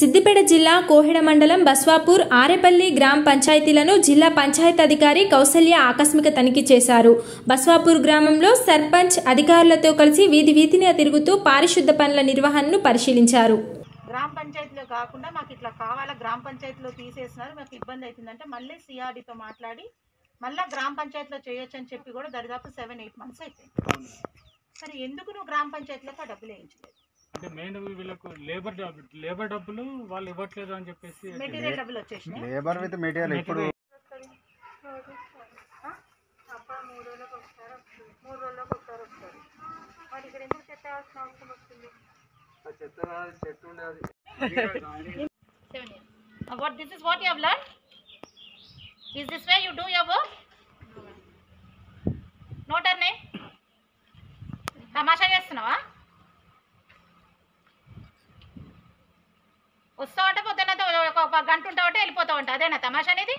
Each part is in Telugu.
సిద్దిపేట జిల్లా కోహెడ మండలం బస్వాపూర్ ఆరేపల్లి గ్రామ పంచాయతీలను జిల్లా పంచాయత్ అధికారి కౌసల్య ఆకస్మిక తనిఖీ చేశారు. బస్వాపూర్ గ్రామంలో సర్పంచ్ అధికారులతో కలిసి వీధి వీధిని తిరుగుతూ పారిశుద్ధ పనుల నిర్వహణను పరిశీలించారు. గ్రామ పంచాయతీలో కాకుండా మాకు ఇట్లా కావాలా గ్రామ పంచాయతీలో తీసేస్తున్నారు మాకు ఇబ్బంది అవుతుందంటే మళ్ళీ సిఆర్డీతో మాట్లాడి మళ్ళీ గ్రామ పంచాయతీలో చేయొచ్చు అని చెప్పి కూడా దరిదాపు సెవెన్ ఎయిట్ మంత్స్ అయిపోయింది. సరే ఎందుకు నువ్వు గ్రామ పంచాయతీలకు ఆ డబ్బులు వేయించలేదు? అంటే మెయిన్ వీళ్ళకు లేబర్ డబ్బు లేబర్ డబ్బులు వాళ్ళు ఇవ్వట్లేదు అని చెప్పేసి మెటీరియల్ డబ్బులు వచ్చేసినాయి లేబర్ విత్ మెటీరియల్ ఇప్పుడు what this is what you have learned? Is this way you do your work? వస్తావంటే పొద్దున్న ఒక ఒక గంట ఉంటావంటే వెళ్ళిపోతావంట అదేనా తమాషా అనేది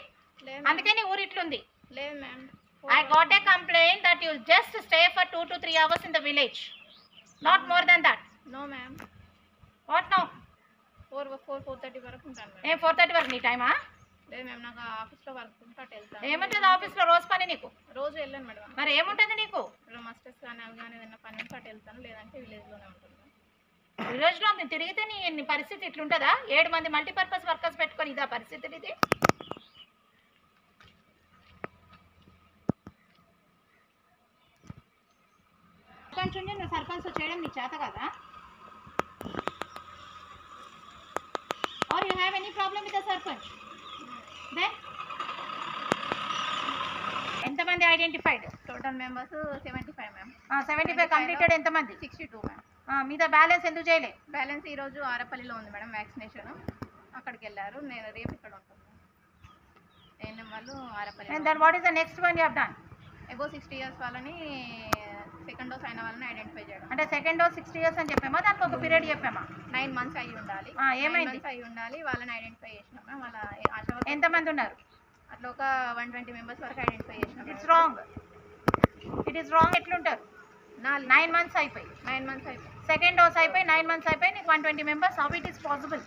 అందుకే నీ ఊరు ఇట్లుంది. లేదు ma'am I got a complaint that you just stay for two to three hours in the village not more than that no ma'am what no four four four thirty వరకు ఉంటాను ఏం ఫోర్ థర్టీ వరకు నీ టైమా లేదు మ్యామ్ నాకు ఆఫీస్లో వర్క్ ఉంటే అటు వెళ్తాను. ఏముంటుంది ఆఫీస్లో రోజు పని నీకు? రోజు వెళ్ళాను మేడం. మరి ఏముంటుంది నీకు? మస్టర్స్ కానీ అవి కానీ ఏదైనా పని ఉంటే అటు వెళ్తాను. లేదంటే విలేజ్లోనే ఉంటుంది విలేజ్లో మీరు తిరిగితే నీ నీ పరిస్థితి ఇట్లుంటుందా? ఏడు మంది మల్టీపర్పస్ వర్కర్స్ పెట్టుకొని ఇదా పరిస్థితి ఇది సర్పంచ్ ఉండి నువ్వు సర్పంచ్ చేయడం నీ చేత కదా? Are you have any problem with the sarpanch? Then ఎంతమంది identified total members seventy five ma'am seventy five completed ఎంతమంది? సిక్స్టీ టూ మ్యామ్ మీద బ్యాలెన్స్ ఎందుకు చేయలే? బ్యాలెన్స్ ఈరోజు ఆరపల్లిలో ఉంది మేడం వ్యాక్సినేషన్. అక్కడికి వెళ్ళారు. నేను రేపు ఇక్కడ ఉంటాను. ఏఎన్ఎం వాళ్ళు Arapalli and then what is the next one you on above sixty years వాళ్ళని సెకండ్ డోస్ అయిన వాళ్ళని ఐడెంటిఫై చేయడం. అంటే సెకండ్ డోస్ సిక్స్టీ ఇయర్స్ అని చెప్పామా? దానికి ఒక పీరియడ్ చెప్పామా? నైన్ మంత్స్ అయి ఉండాలి. ఏమైంది? అయి ఉండాలి. వాళ్ళని ఐడెంటిఫై చేసినాం మ్యామ్ వాళ్ళ ఆశ వర్కర్ ఎంతమంది ఉన్నారు? అట్లా ఒక వన్ ట్వంటీ మెంబర్స్ వరకు ఐడెంటిఫై చేసినాం it's wrong it is wrong ఎట్లుంటారు? నైన్ మంత్స్ అయిపోయి నైన్ మంత్స్ అయిపోయి సెకండ్ డోస్ అయిపోయి నైన్ మంత్స్ అయిపోయి నీకు one twenty members how it is possible